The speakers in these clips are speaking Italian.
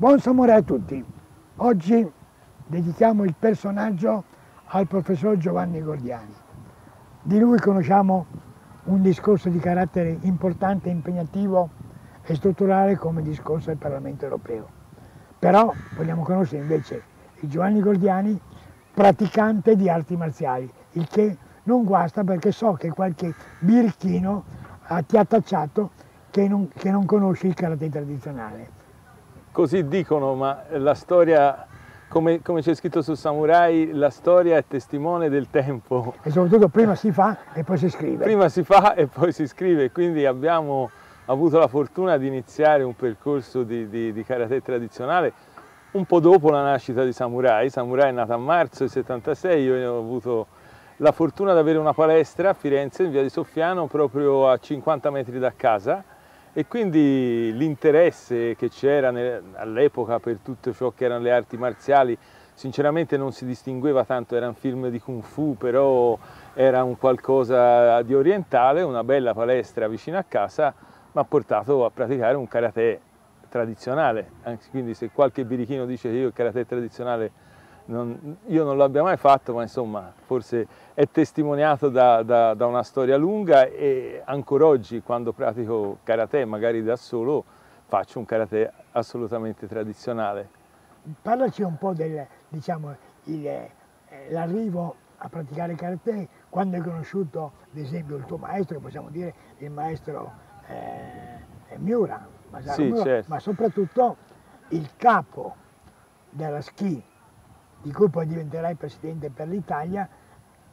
Buon samurai a tutti! Oggi dedichiamo il personaggio al professor Giovanni Gordiani. Di lui conosciamo un discorso di carattere importante, impegnativo e strutturale come discorso del Parlamento europeo. Però vogliamo conoscere invece il Giovanni Gordiani praticante di arti marziali, il che non guasta perché so che qualche birichino ti ha tacciato che non, che non conosci il karate tradizionale. Così dicono, ma la storia, come, come c'è scritto su Samurai, la storia è testimone del tempo. E soprattutto prima si fa e poi si scrive. Prima si fa e poi si scrive, quindi abbiamo avuto la fortuna di iniziare un percorso di, di, di karate tradizionale un po' dopo la nascita di Samurai. Samurai è nata a marzo del 76, io ho avuto la fortuna di avere una palestra a Firenze, in via di Soffiano, proprio a 50 metri da casa e quindi l'interesse che c'era all'epoca per tutto ciò che erano le arti marziali sinceramente non si distingueva tanto, era un film di kung fu, però era un qualcosa di orientale, una bella palestra vicino a casa mi ha portato a praticare un karate tradizionale, quindi se qualche birichino dice che io il karate tradizionale non, io non l'abbia mai fatto, ma insomma forse è testimoniato da, da, da, una storia lunga e ancora oggi quando pratico karate, magari da solo, faccio un karate assolutamente tradizionale. Parlaci un po' del, diciamo, eh, l'arrivo a praticare karate, quando hai conosciuto ad esempio il tuo maestro, possiamo dire il maestro eh, Miura, sì, Miura certo. ma soprattutto il capo della ski di cui poi diventerai presidente per l'Italia,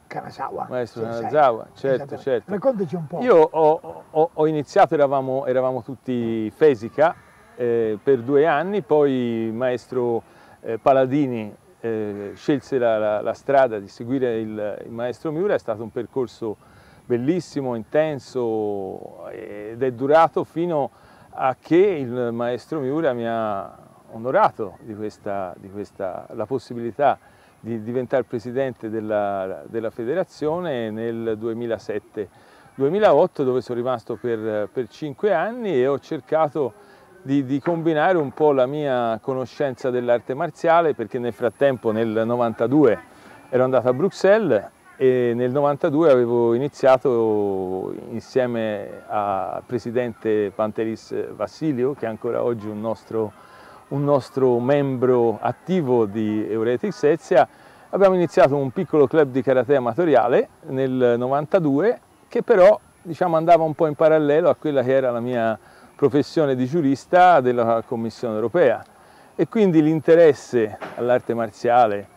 Kanazawa. Maestro Kanazawa, certo, certo. Raccontaci un po'. Io ho, ho, ho iniziato, eravamo, eravamo, tutti Fesica eh, per due anni, poi il maestro eh, Paladini eh, scelse la, la, la, strada di seguire il, il maestro Miura, è stato un percorso bellissimo, intenso ed è durato fino a che il maestro Miura mi ha onorato di questa, di questa, la possibilità di diventare presidente della, della federazione nel 2007. 2008 dove sono rimasto per, per cinque anni e ho cercato di, di, combinare un po' la mia conoscenza dell'arte marziale perché nel frattempo nel 92 ero andato a Bruxelles e nel 92 avevo iniziato insieme al presidente Pantelis Vassilio che è ancora oggi un nostro un nostro membro attivo di Euretics Ezia, abbiamo iniziato un piccolo club di karate amatoriale nel 92 che però diciamo, andava un po' in parallelo a quella che era la mia professione di giurista della Commissione europea. E quindi l'interesse all'arte marziale,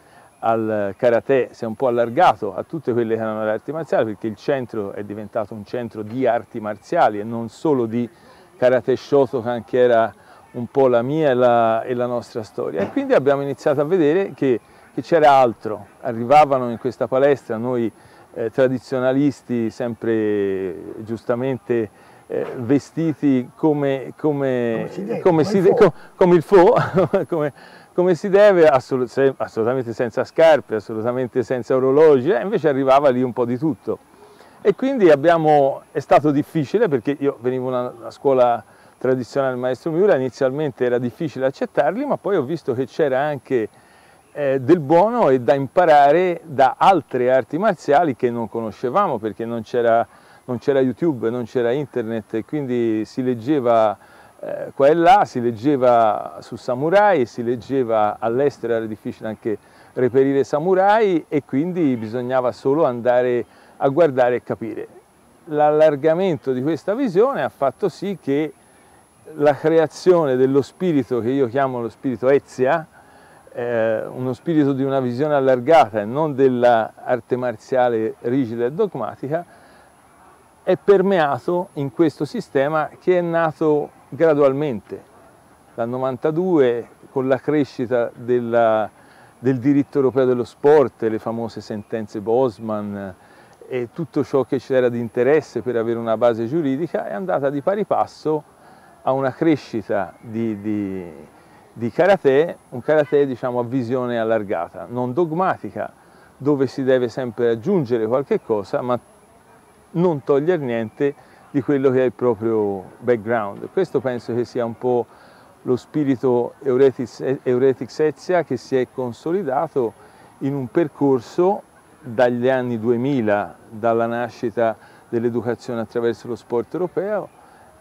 al karate si è un po' allargato a tutte quelle che erano le arti marziali perché il centro è diventato un centro di arti marziali e non solo di karate Shotokan che era un po' la mia e la, e la nostra storia. E quindi abbiamo iniziato a vedere che, che c'era altro. Arrivavano in questa palestra noi eh, tradizionalisti, sempre giustamente eh, vestiti come, come, come, si deve, come, il fo, come, come si deve, assolut assolutamente senza scarpe, assolutamente senza orologi, e invece arrivava lì un po' di tutto. E quindi abbiamo, è stato difficile perché io venivo da una scuola tradizionale del maestro Miura, inizialmente era difficile accettarli, ma poi ho visto che c'era anche eh, del buono e da imparare da altre arti marziali che non conoscevamo perché non c'era, YouTube, non c'era internet e quindi si leggeva eh, qua e là, si leggeva su samurai, si leggeva all'estero, era difficile anche reperire samurai e quindi bisognava solo andare a guardare e capire. L'allargamento di questa visione ha fatto sì che la creazione dello spirito che io chiamo lo spirito Ezia, eh, uno spirito di una visione allargata e non dell'arte marziale rigida e dogmatica, è permeato in questo sistema che è nato gradualmente. Dal 92 con la crescita della, del diritto europeo dello sport, le famose sentenze Bosman e tutto ciò che c'era di interesse per avere una base giuridica è andata di pari passo a una crescita di, di, di karate, un karate diciamo, a visione allargata, non dogmatica, dove si deve sempre aggiungere qualche cosa, ma non togliere niente di quello che è il proprio background. Questo penso che sia un po' lo spirito Euretics Ezia che si è consolidato in un percorso dagli anni 2000, dalla nascita dell'educazione attraverso lo sport europeo,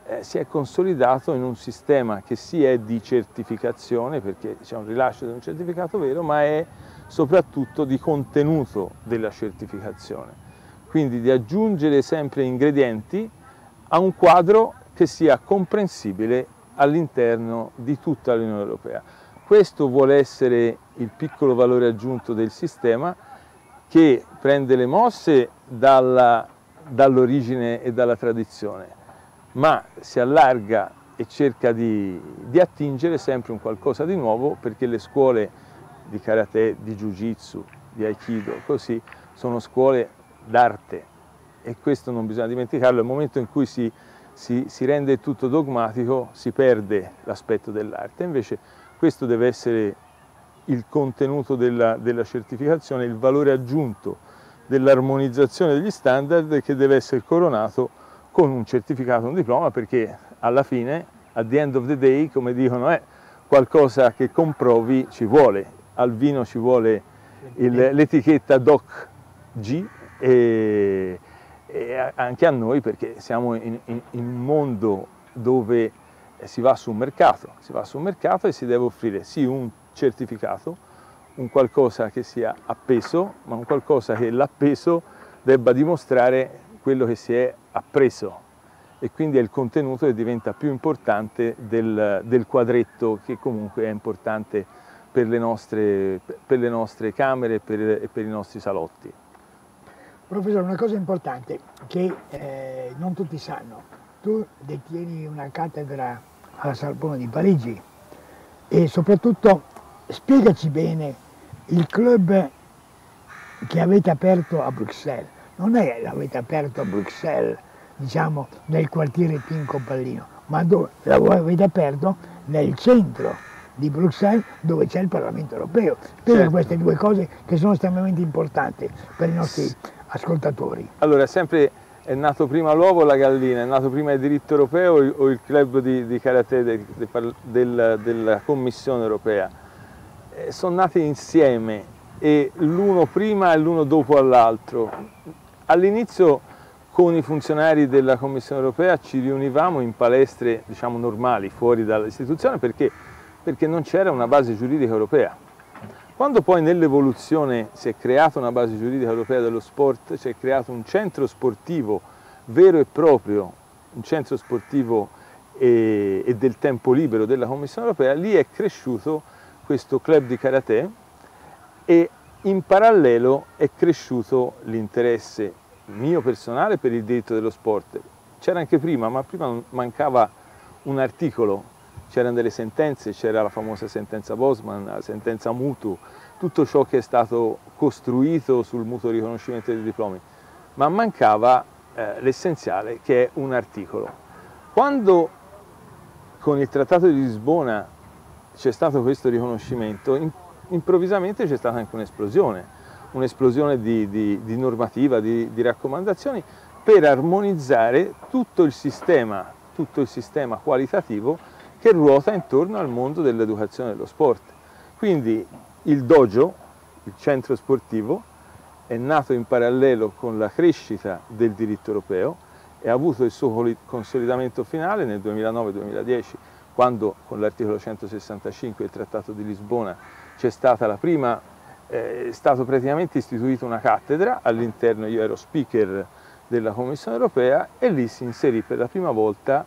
eh, si è consolidato in un sistema che sì è di certificazione, perché c'è un rilascio di un certificato vero, ma è soprattutto di contenuto della certificazione. Quindi di aggiungere sempre ingredienti a un quadro che sia comprensibile all'interno di tutta l'Unione Europea. Questo vuole essere il piccolo valore aggiunto del sistema che prende le mosse dall'origine e dalla tradizione, ma si allarga e cerca di, di, attingere sempre un qualcosa di nuovo perché le scuole di karate, di jiu-jitsu, di aikido, così, sono scuole d'arte. E questo non bisogna dimenticarlo, nel momento in cui si, si, si rende tutto dogmatico si perde l'aspetto dell'arte, invece questo deve essere il contenuto della, della certificazione, il valore aggiunto dell'armonizzazione degli standard che deve essere coronato con un certificato, un diploma, perché alla fine, at the end of the day, come dicono, è qualcosa che comprovi ci vuole. Al vino ci vuole l'etichetta DOC G e, e, anche a noi perché siamo in, in, in un mondo dove si va su un mercato, si va su un mercato e si deve offrire sì un certificato, un qualcosa che sia appeso, ma un qualcosa che l'appeso debba dimostrare quello che si è appreso e quindi è il contenuto che diventa più importante del, del quadretto che comunque è importante per le nostre, per le nostre camere e per, e per, i nostri salotti. Professore, una cosa importante che eh, non tutti sanno, tu detieni una cattedra alla Sorbona di Parigi e soprattutto spiegaci bene il club che avete aperto a Bruxelles. Non è l'avete aperto a Bruxelles, diciamo, nel quartiere Pinco Pallino, ma dove l'avete aperto nel centro di Bruxelles dove c'è il Parlamento europeo. Spiega certo. queste due cose che sono estremamente importanti per i nostri ascoltatori. Allora, sempre è nato prima l'uovo o la gallina? È nato prima il diritto europeo o il club di, di karate de, de, del, della Commissione europea? Eh, sono nati insieme e l'uno prima e l'uno dopo all'altro. All'inizio con i funzionari della Commissione europea ci riunivamo in palestre diciamo, normali fuori dall'istituzione perché, perché non c'era una base giuridica europea. Quando poi nell'evoluzione si è creata una base giuridica europea dello sport, si è creato un centro sportivo vero e proprio, un centro sportivo e, e del tempo libero della Commissione europea, lì è cresciuto questo club di karate e in parallelo è cresciuto l'interesse mio personale per il diritto dello sport. C'era anche prima, ma prima mancava un articolo c'erano delle sentenze, c'era la famosa sentenza Bosman, la sentenza Mutu, tutto ciò che è stato costruito sul mutuo riconoscimento dei diplomi, ma mancava eh, l'essenziale che è un articolo. Quando con il Trattato di Lisbona c'è stato questo riconoscimento, improvvisamente c'è stata anche un'esplosione, un'esplosione di, di, di, normativa, di, di raccomandazioni per armonizzare tutto il sistema, tutto il sistema qualitativo che ruota intorno al mondo dell'educazione dello sport. Quindi il dojo, il centro sportivo, è nato in parallelo con la crescita del diritto europeo e ha avuto il suo consolidamento finale nel 2009-2010, quando con l'articolo 165 del Trattato di Lisbona c'è stata la prima, eh, è stata praticamente istituita una cattedra, all'interno io ero speaker della Commissione europea e lì si inserì per la prima volta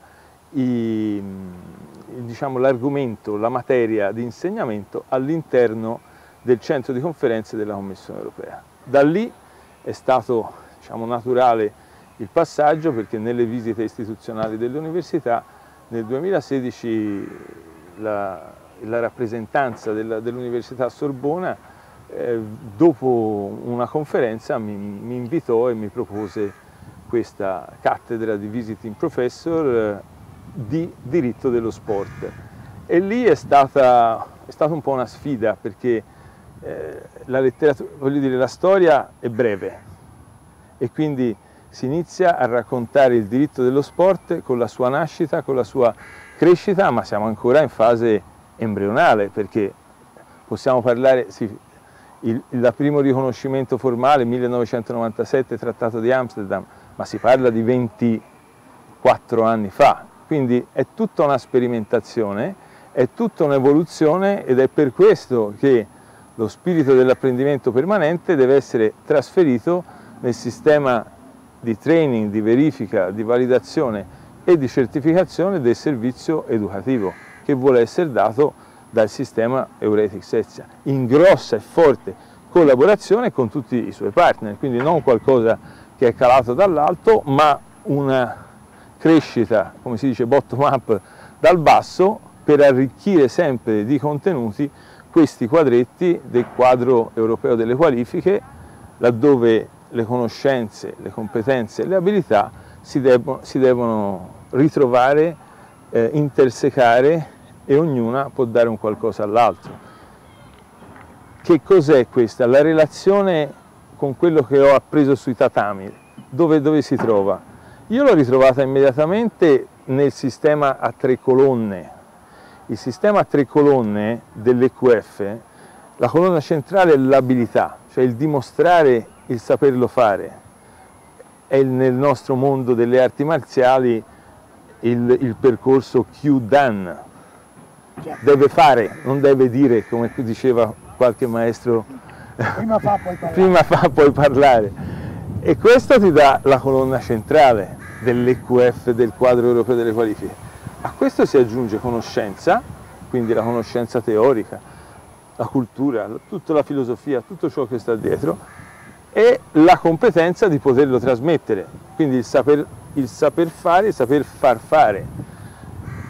diciamo, l'argomento, la materia di insegnamento all'interno del centro di conferenze della Commissione europea. Da lì è stato diciamo, naturale il passaggio perché nelle visite istituzionali delle università nel 2016 la, la rappresentanza dell'Università Sorbona eh, dopo una conferenza mi, mi, invitò e mi propose questa cattedra di visiting professor eh, di diritto dello sport. E lì è stata, è stata un po' una sfida perché eh, la, dire, la storia è breve e quindi si inizia a raccontare il diritto dello sport con la sua nascita, con la sua crescita, ma siamo ancora in fase embrionale perché possiamo parlare, sì, il, il primo riconoscimento formale 1997 Trattato di Amsterdam, ma si parla di 24 anni fa, quindi è tutta una sperimentazione, è tutta un'evoluzione ed è per questo che lo spirito dell'apprendimento permanente deve essere trasferito nel sistema di training, di verifica, di validazione e di certificazione del servizio educativo che vuole essere dato dal sistema Euretics Ezia, in grossa e forte collaborazione con tutti i suoi partner, quindi non qualcosa che è calato dall'alto, ma una crescita, come si dice, bottom up dal basso per arricchire sempre di contenuti questi quadretti del quadro europeo delle qualifiche, laddove le conoscenze, le competenze e le abilità si, debbono, si devono ritrovare, eh, intersecare e ognuna può dare un qualcosa all'altro. Che cos'è questa? La relazione con quello che ho appreso sui tatami, dove, dove si trova? Io l'ho ritrovata immediatamente nel sistema a tre colonne. Il sistema a tre colonne dell'EQF, la colonna centrale è l'abilità, cioè il dimostrare il saperlo fare. È nel nostro mondo delle arti marziali il, il percorso Q-Dan, deve fare, non deve dire come diceva qualche maestro, prima fa poi parlare. prima fa, poi parlare. E questo ti dà la colonna centrale dell'EQF, del quadro europeo delle qualifiche. A questo si aggiunge conoscenza, quindi la conoscenza teorica, la cultura, tutta la filosofia, tutto ciò che sta dietro, e la competenza di poterlo trasmettere, quindi il saper, il saper fare, il saper far fare.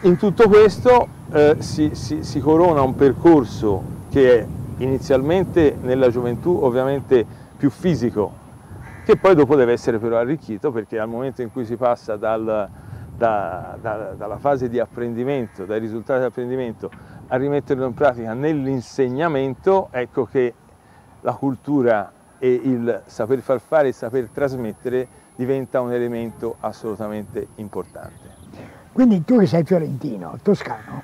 In tutto questo eh, si, si, si corona un percorso che è inizialmente nella gioventù ovviamente più fisico, che poi dopo deve essere però arricchito perché al momento in cui si passa dal, da, da, dalla fase di apprendimento, dai risultati di apprendimento a rimetterlo in pratica nell'insegnamento, ecco che la cultura e il saper far fare e saper trasmettere diventa un elemento assolutamente importante. Quindi tu che sei fiorentino, toscano,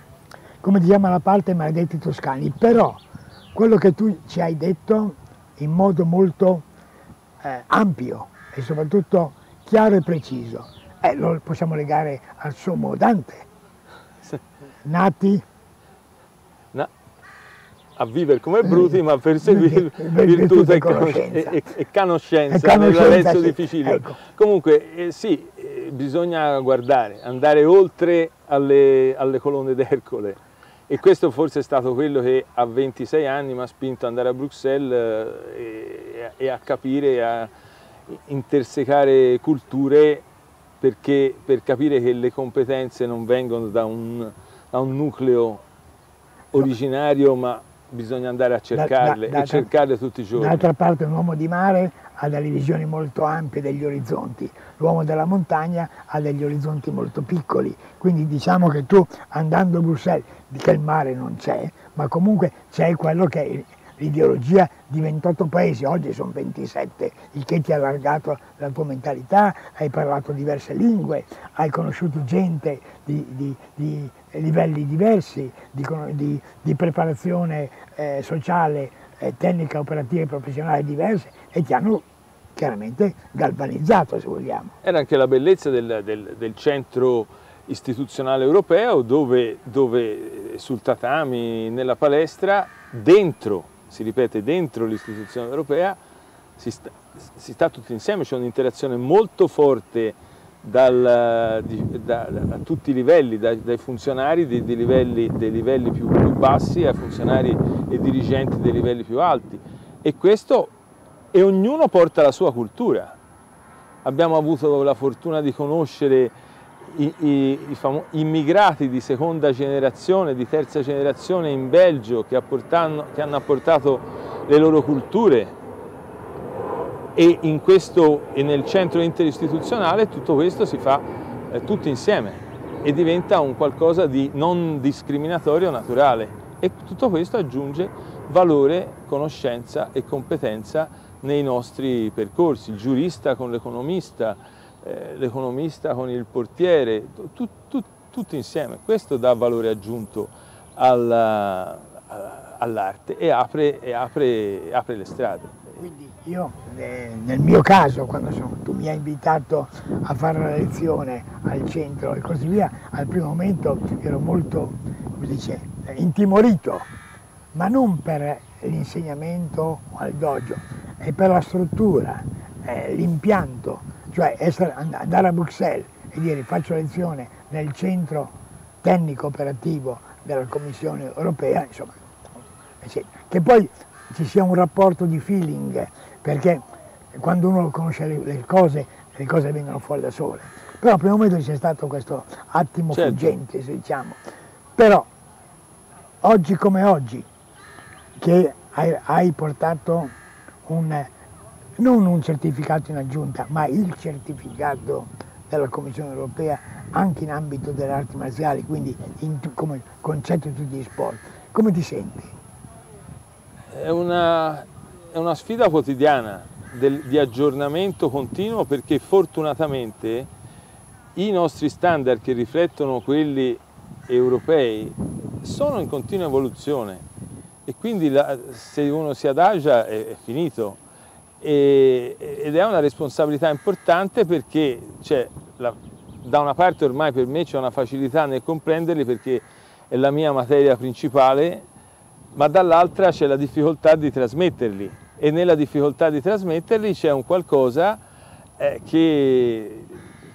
come ti chiama la parte maledetti toscani, però quello che tu ci hai detto in modo molto eh, ampio e soprattutto chiaro e preciso, eh, lo possiamo legare al sommo Dante. Nati a vivere come bruti, ma perseguire virtù e, conoscenza, e, e, conoscenza nell'Arezzo sì. difficile. Ecco. Comunque eh, sì, eh, bisogna guardare, andare oltre alle, alle colonne d'Ercole e questo forse è stato quello che a 26 anni mi ha spinto ad andare a Bruxelles eh, e, a capire, a intersecare culture perché, per capire che le competenze non vengono da un, da un nucleo originario ma bisogna andare a cercarle da, da, e cercarle tutti i giorni. D'altra parte un uomo di mare ha delle visioni molto ampie degli orizzonti, l'uomo della montagna ha degli orizzonti molto piccoli, quindi diciamo che tu andando a Bruxelles, che il mare non c'è, ma comunque c'è quello che è l'ideologia di 28 paesi, oggi sono 27, il che ti ha allargato la tua mentalità, hai parlato diverse lingue, hai conosciuto gente di, di, di livelli diversi, di, di preparazione eh, sociale, eh, tecnica, operativa e professionale diverse e ti hanno chiaramente galvanizzato se vogliamo. Era anche la bellezza del, del, del centro istituzionale europeo dove, dove sul tatami, nella palestra, dentro si ripete dentro l'istituzione europea, si sta, si sta, tutti insieme, c'è un'interazione molto forte dal, di, da, da, a tutti i livelli, dai, dai funzionari dei, dei, livelli, dei livelli più, più, bassi ai funzionari e dirigenti dei livelli più alti. E questo, e ognuno porta la sua cultura. Abbiamo avuto la fortuna di conoscere i, i, i immigrati di seconda generazione, di terza generazione in Belgio che, che hanno apportato le loro culture e, in questo, e nel centro interistituzionale tutto questo si fa eh, tutto insieme e diventa un qualcosa di non discriminatorio naturale. E tutto questo aggiunge valore, conoscenza e competenza nei nostri percorsi, il giurista con l'economista, eh, l'economista con il portiere, tu, tu, tutti insieme. Questo dà valore aggiunto all'arte e, apre, e apre, apre le strade. Quindi io eh, nel mio caso, quando sono, tu mi hai invitato a fare una lezione al centro e così via, al primo momento ero molto, come dice, intimorito, ma non per l'insegnamento al dojo, è per la struttura, eh, l'impianto, cioè essere, andare a Bruxelles e dire faccio lezione nel centro tecnico operativo della Commissione europea, insomma, che poi ci sia un rapporto di feeling, perché quando uno conosce le, le cose, le cose vengono fuori da sole. Però al primo momento c'è stato questo attimo certo. fuggente, diciamo. Però oggi come oggi, che hai, hai portato un, non un certificato in aggiunta, ma il certificato della Commissione europea anche in ambito delle arti marziali, quindi in, come concetto di tutti gli sport. Come ti senti? È una, è una sfida quotidiana del, di aggiornamento continuo perché fortunatamente i nostri standard che riflettono quelli europei sono in continua evoluzione e quindi la, se uno si adagia è, è finito e, ed è una responsabilità importante perché cioè, la, da una parte ormai per me c'è una facilità nel comprenderli perché è la mia materia principale, ma dall'altra c'è la difficoltà di trasmetterli e nella difficoltà di trasmetterli c'è un qualcosa eh, che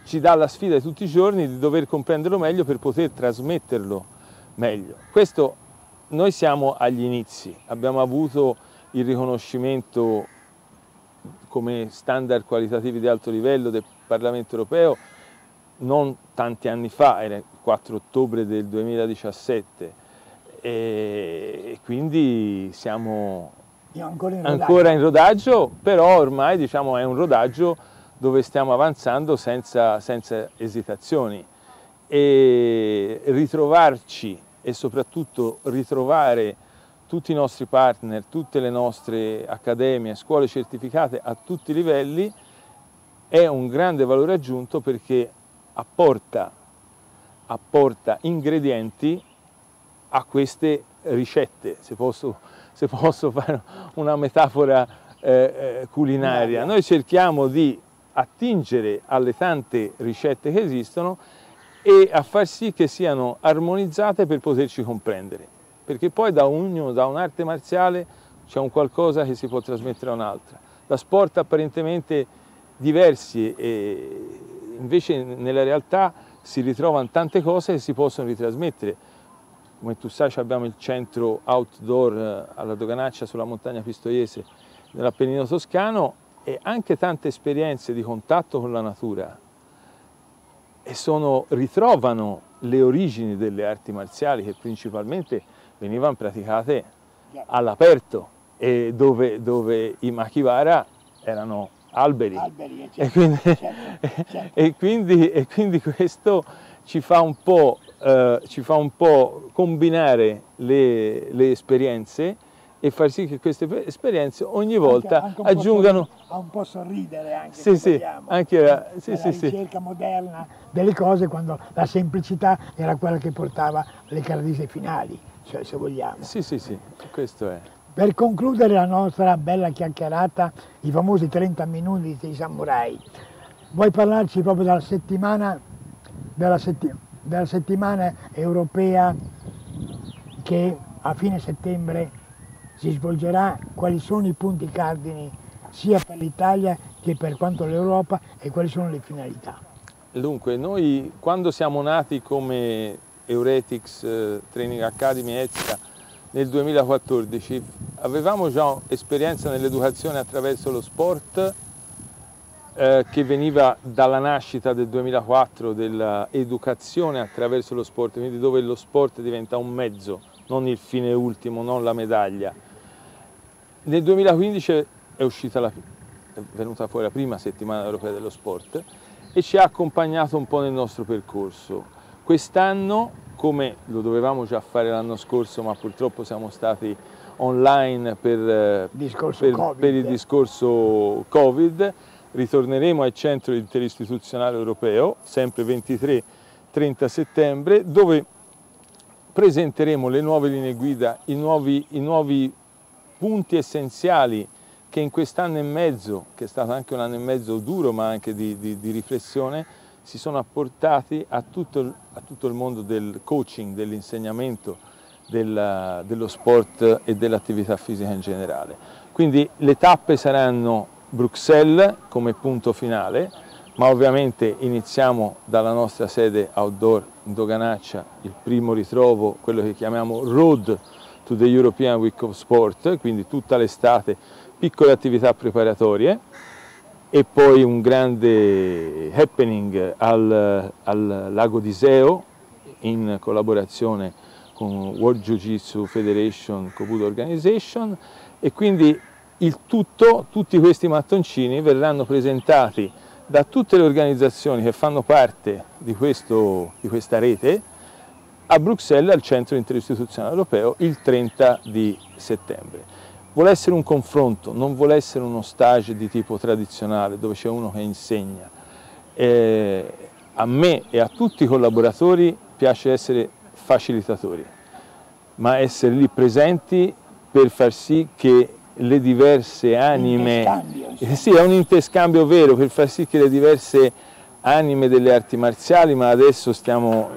ci dà la sfida di tutti i giorni di dover comprenderlo meglio per poter trasmetterlo meglio. Questo noi siamo agli inizi, abbiamo avuto il riconoscimento come standard qualitativi di alto livello del Parlamento europeo non tanti anni fa, era il 4 ottobre del 2017 e quindi siamo ancora in, ancora in rodaggio, però ormai diciamo, è un rodaggio dove stiamo avanzando senza, senza esitazioni. E ritrovarci e soprattutto ritrovare tutti i nostri partner, tutte le nostre accademie, scuole certificate a tutti i livelli è un grande valore aggiunto perché apporta, apporta ingredienti a queste ricette, se posso, se posso fare una metafora eh, eh culinaria. Noi cerchiamo di attingere alle tante ricette che esistono e a far sì che siano armonizzate per poterci comprendere perché poi da ognuno, da un'arte marziale c'è un qualcosa che si può trasmettere a un'altra. Da sport apparentemente diversi e invece nella realtà si ritrovano tante cose che si possono ritrasmettere. Come tu sai abbiamo il centro outdoor eh, alla Doganaccia sulla montagna Pistoiese nell'Appennino toscano e anche tante esperienze di contatto con la natura e sono, ritrovano le origini delle arti marziali che principalmente venivano praticate all'aperto e dove, dove, i makivara erano alberi, alberi certo, e, quindi, certo, certo. e, quindi, e, quindi, questo ci fa un po', eh, ci fa un po combinare le, le, esperienze e far sì che queste esperienze ogni volta anche, anche aggiungano... A un po' sorridere anche, sì, sì, anche la, sì, sì, ricerca moderna delle cose quando la semplicità era quella che portava le caratteristiche finali cioè, se vogliamo. Sì, sì, sì, questo è. Per concludere la nostra bella chiacchierata, i famosi 30 minuti dei samurai, vuoi parlarci proprio della settimana, della, setti della settimana europea che a fine settembre si svolgerà, quali sono i punti cardini sia per l'Italia che per quanto l'Europa e quali sono le finalità? Dunque, noi quando siamo nati come Euretics eh, Training Academy Etica nel 2014 avevamo già esperienza nell'educazione attraverso lo sport eh, che veniva dalla nascita del 2004 dell'educazione attraverso lo sport, quindi dove lo sport diventa un mezzo, non il fine ultimo, non la medaglia. Nel 2015 è, la, è venuta fuori la prima settimana europea dello sport e ci ha accompagnato un po' nel nostro percorso. Quest'anno, come lo dovevamo già fare l'anno scorso, ma purtroppo siamo stati online per, eh, per, per il discorso Covid, ritorneremo al centro interistituzionale europeo, sempre 23 30 settembre, dove presenteremo le nuove linee guida, i nuovi, i nuovi punti essenziali che in quest'anno e mezzo, che è stato anche un anno e mezzo duro ma anche di, di, di riflessione, si sono apportati a tutto, a tutto, il mondo del coaching, dell'insegnamento, dello sport e dell'attività fisica in generale. Quindi le tappe saranno Bruxelles come punto finale, ma ovviamente iniziamo dalla nostra sede outdoor in Doganaccia, il primo ritrovo, quello che chiamiamo Road to the European Week of Sport, quindi tutta l'estate piccole attività preparatorie e poi un grande happening al, al lago di Seo in collaborazione con World Jiu Jitsu Federation Kobudo Organization e quindi il tutto, tutti questi mattoncini verranno presentati da tutte le organizzazioni che fanno parte di, questo, di questa rete a Bruxelles al Centro Interistituzionale Europeo il 30 di settembre. Vuole essere un confronto, non vuole essere uno stage di tipo tradizionale dove c'è uno che insegna. Eh, a me e a tutti i collaboratori piace essere facilitatori, ma essere lì presenti per far sì che le diverse anime... Eh, sì, è un interscambio vero per far sì che le diverse anime delle arti marziali, ma adesso stiamo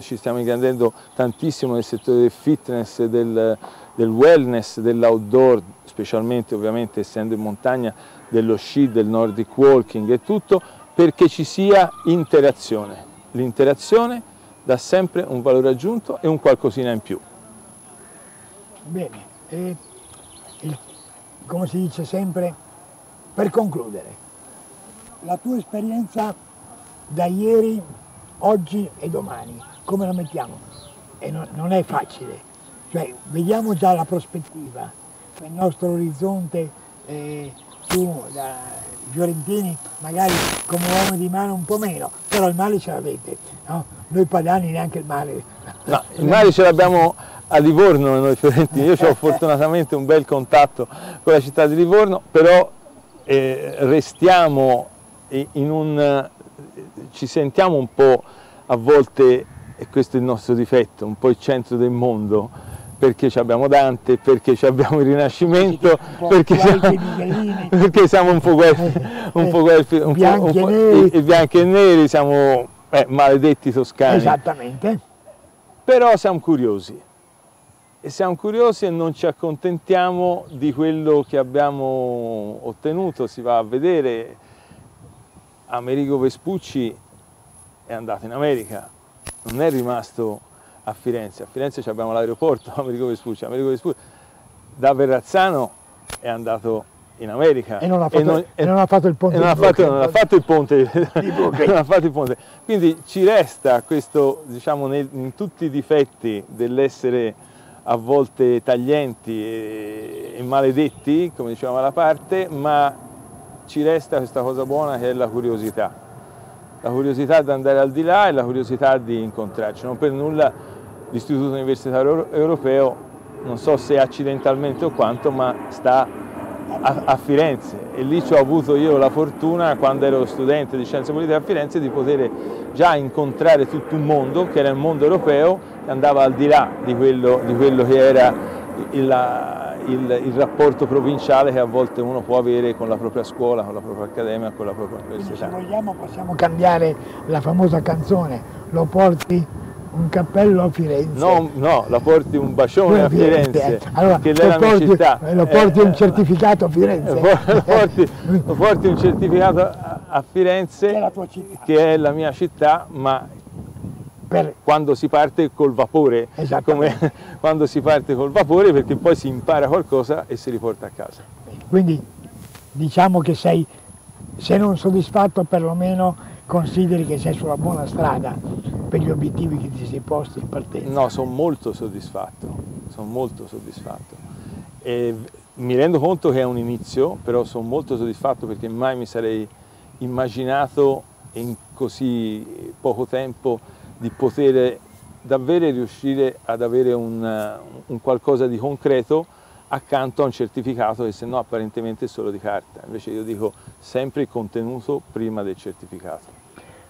ci stiamo ingrandendo tantissimo nel settore del fitness, del, del wellness, dell'outdoor, specialmente ovviamente essendo in montagna, dello sci, del nordic walking e tutto, perché ci sia interazione. L'interazione dà sempre un valore aggiunto e un qualcosina in più. Bene, e il, come si dice sempre, per concludere, la tua esperienza da ieri, oggi e domani, come la mettiamo? E non, non è facile, cioè vediamo già la prospettiva, il nostro orizzonte, eh, tu da Fiorentini magari come uomo di mare un po' meno, però il male ce l'avete, no? Noi padani neanche il male. No, il male ce l'abbiamo a Livorno noi fiorentini, io ho fortunatamente un bel contatto con la città di Livorno, però eh, restiamo in un, ci sentiamo un po' a volte, e questo è il nostro difetto, un po' il centro del mondo, perché abbiamo Dante, perché abbiamo il Rinascimento, perché siamo, perché siamo, un po' guelfi, un po' guelfi, un bianchi, po', un po', e neri. E, bianchi e neri, siamo eh, maledetti toscani. Esattamente. Però siamo curiosi e siamo curiosi e non ci accontentiamo di quello che abbiamo ottenuto, si va a vedere. Amerigo Vespucci è andato in America, non è rimasto a Firenze, a Firenze abbiamo l'aeroporto, Amerigo Vespucci, Amerigo Vespucci da Verrazzano è andato in America. E non ha fatto, e non, e non ha fatto il ponte non ha fatto, non ha fatto il ponte non ha fatto il ponte. Quindi ci resta questo diciamo nei, in tutti i difetti dell'essere a volte taglienti e, e maledetti, come diceva Malaparte, ma ci resta questa cosa buona che è la curiosità. La curiosità di andare al di là e la curiosità di incontrarci. Non per nulla l'Istituto Universitario Europeo, non so se accidentalmente o quanto, ma sta a, a Firenze e lì ho avuto io la fortuna, quando ero studente di scienze politiche a Firenze, di poter già incontrare tutto un mondo, che era il mondo europeo, che andava al di là di quello, di quello che era il, il, il, rapporto provinciale che a volte uno può avere con la propria scuola, con la propria accademia, con la propria università. Quindi se vogliamo possiamo cambiare la famosa canzone, lo porti un cappello a Firenze. No, no, la porti un bacione a Firenze, allora, che è la porti, città. Lo porti eh, un certificato a Firenze. Lo porti, lo porti un certificato a, a Firenze, che è la tua città. Che è la mia città, ma per... quando si parte col vapore, come quando si parte col vapore perché poi si impara qualcosa e si riporta a casa. Quindi diciamo che sei, se non soddisfatto perlomeno consideri che sei sulla buona strada per gli obiettivi che ti sei posti in partenza? No, sono molto soddisfatto, sono molto soddisfatto. E mi rendo conto che è un inizio, però sono molto soddisfatto perché mai mi sarei immaginato in così poco tempo di poter davvero riuscire ad avere un, un qualcosa di concreto accanto a un certificato che se no apparentemente è solo di carta. Invece io dico sempre il contenuto prima del certificato.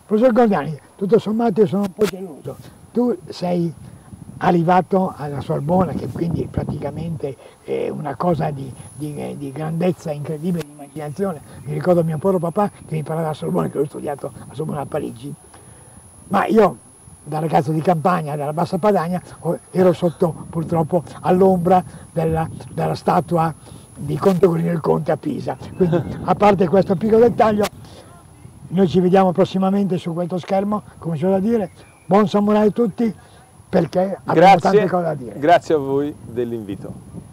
Professor Gordiani, tutto sommato io sono un po' deluso. Tu sei arrivato alla Sorbona, che quindi praticamente è una cosa di, di, di grandezza incredibile, di immaginazione. Mi ricordo mio povero papà che mi parlava a Sorbona, che ho studiato a Sorbona a Parigi. Ma io, da ragazzo di campagna, dalla Bassa Padania, ero sotto purtroppo all'ombra della, della statua di Conte Gorino il Conte a Pisa. Quindi, a parte questo piccolo dettaglio, noi ci vediamo prossimamente su questo schermo, come c'è da dire. Buon samurai a tutti perché abbiamo grazie, tante cose da dire. Grazie a voi dell'invito.